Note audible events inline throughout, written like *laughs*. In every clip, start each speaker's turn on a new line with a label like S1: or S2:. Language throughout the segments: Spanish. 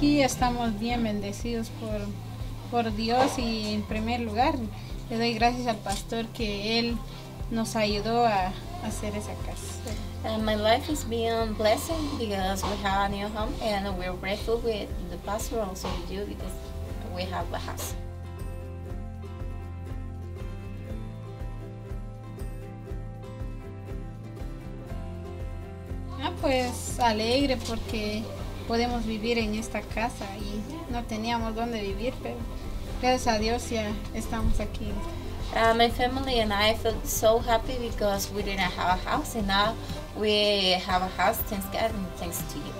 S1: Sí, estamos bien bendecidos por, por Dios y en primer lugar le doy gracias al pastor que él nos ayudó a hacer esa casa.
S2: And my life is being blessed because we have a new home and we're grateful with the pastor also with you because we have a house.
S1: Ah, pues alegre porque podemos vivir en esta casa y no teníamos dónde vivir, pero gracias a Dios ya estamos aquí.
S2: Uh, my family and I felt so happy because we didn't have a house and now we have a house. Thanks God and thanks to you.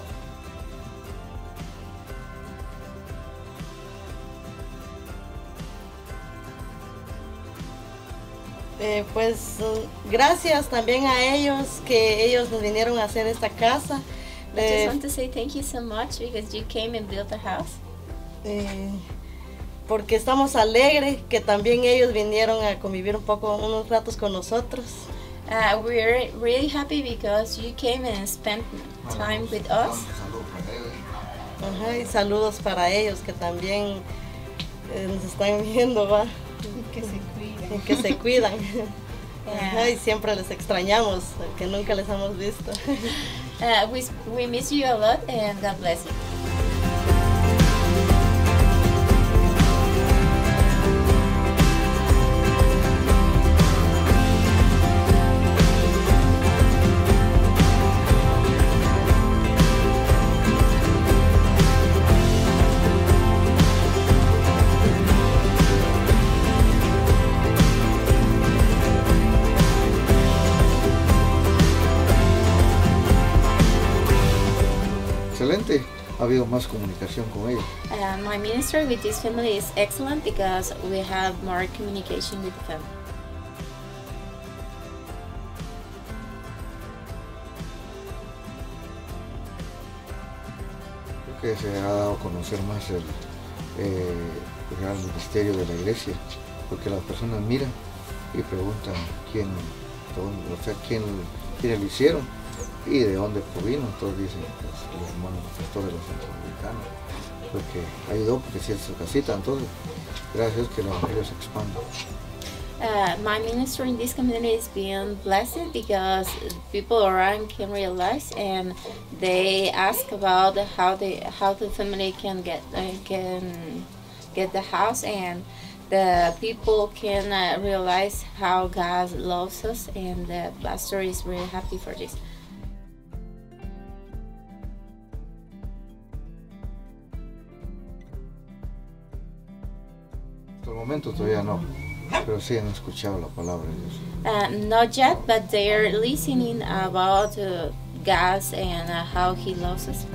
S3: Eh, pues gracias también a ellos que ellos nos vinieron a hacer esta casa.
S2: I
S3: Eh,
S2: just want to say thank you so much because you came and built a house.
S3: eh, porque estamos alegres que también ellos vinieron a convivir un poco, unos ratos con nosotros.
S2: Uh, we're really happy because you came and spent time with us.
S3: Ajá, y saludos para ellos que también eh, nos están viendo, va,
S1: Y que se cuiden.
S3: y que se cuidan. *laughs* Ajá,
S2: Yeah.
S3: y siempre les extrañamos, que nunca les hemos visto. *laughs*
S2: Uh, we, we miss you a lot and God bless you.
S4: Excelente, ha habido más comunicación con ellos.
S2: Uh, my ministry with this family is excellent because we have more communication with them.
S4: Creo que se ha dado a conocer más el, eh, el ministerio de la iglesia, porque las personas miran y preguntan quién, o sea, quién, quiénes lo hicieron y de dónde provino. Dicen, pues, los centroamericanos, ayudó, porque si es su casita, entonces gracias que el evangelio se expande.
S2: Uh, my ministry in this community is being blessed because people around can realize and they ask about how the how the family can get uh, can get the house and the people can uh, realize how God loves us and the pastor is really happy for this.
S4: El momento todavía no, pero sí han escuchado la palabra de Dios.
S2: Uh, not yet, but they're listening about uh, God and uh, how He loves us.